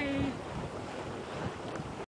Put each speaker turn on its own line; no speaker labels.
Bye.